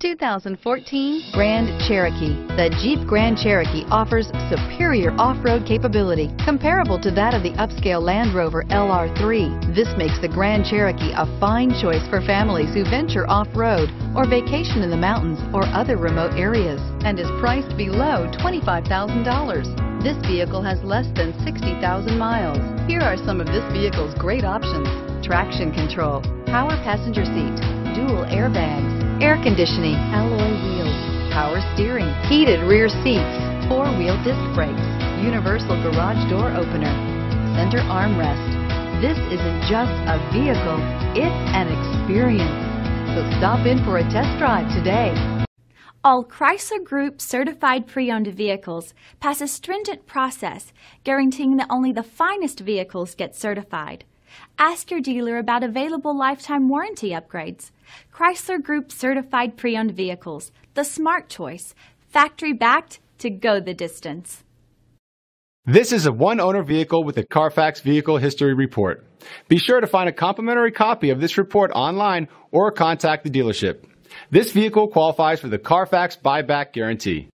2014 Grand Cherokee. The Jeep Grand Cherokee offers superior off-road capability comparable to that of the upscale Land Rover LR3. This makes the Grand Cherokee a fine choice for families who venture off-road or vacation in the mountains or other remote areas and is priced below $25,000. This vehicle has less than 60,000 miles. Here are some of this vehicle's great options. Traction control, power passenger seat, dual airbags, air conditioning, alloy wheels, power steering, heated rear seats, four-wheel disc brakes, universal garage door opener, center armrest. This isn't just a vehicle, it's an experience. So stop in for a test drive today. All Chrysler Group certified pre-owned vehicles pass a stringent process guaranteeing that only the finest vehicles get certified. Ask your dealer about available lifetime warranty upgrades. Chrysler Group certified pre-owned vehicles, the smart choice, factory backed to go the distance. This is a one-owner vehicle with a Carfax Vehicle History Report. Be sure to find a complimentary copy of this report online or contact the dealership. This vehicle qualifies for the Carfax buyback guarantee.